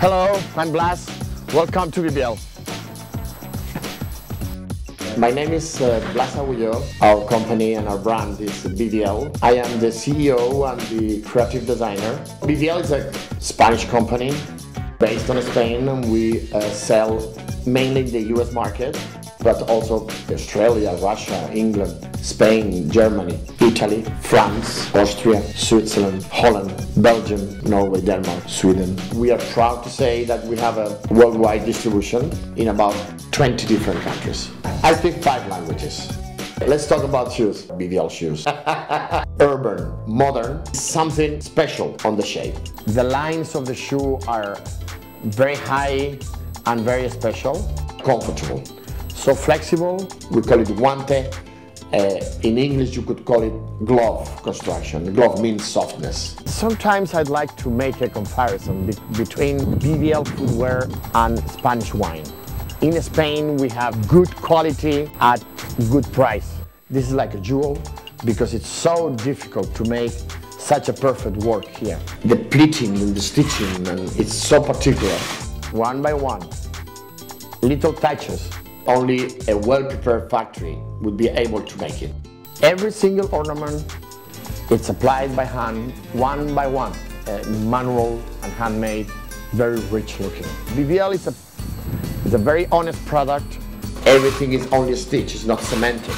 Hello, I'm Blas. Welcome to Biviel. My name is uh, Blas Agullo. Our company and our brand is Biviel. I am the CEO and the creative designer. Biviel is a Spanish company based on Spain and we uh, sell mainly in the US market but also Australia, Russia, England, Spain, Germany, Italy, France, Austria, Switzerland, Holland, Belgium, Norway, Denmark, Sweden. We are proud to say that we have a worldwide distribution in about 20 different countries. I speak five languages. Let's talk about shoes, Biviel shoes. Urban, modern, something special on the shape. The lines of the shoe are very high and very special. Comfortable. So flexible. We call it guante. Uh, in English, you could call it glove construction. Glove means softness. Sometimes I'd like to make a comparison be between Biviel footwear and Spanish wine. In Spain, we have good quality at good price. This is like a jewel because it's so difficult to make such a perfect work here. The pleating and the stitching, and it's so particular. One by one, little touches. Only a well-prepared factory would be able to make it. Every single ornament, it's applied by hand, one by one, uh, manual and handmade, very rich looking. Biviel is a, is a very honest product. Everything is only stitched, it's not cemented.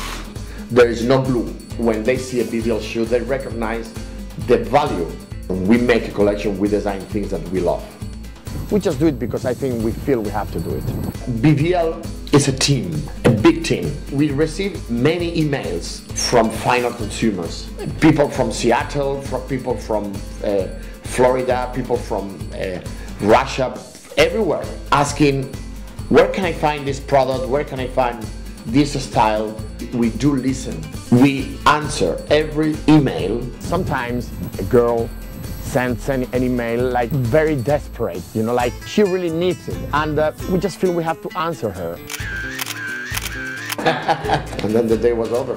There is no glue. When they see a Biviel shoe, they recognize the value. We make a collection, we design things that we love. We just do it because I think we feel we have to do it. Biviel is a team, a big team. We receive many emails from final consumers. People from Seattle, from people from uh, Florida, people from uh, Russia, everywhere, asking, where can I find this product? Where can I find this style? We do listen. We answer every email. Sometimes a girl sends an, an, email like very desperate, you know, like she really needs it. And uh, we just feel we have to answer her. and then the day was over.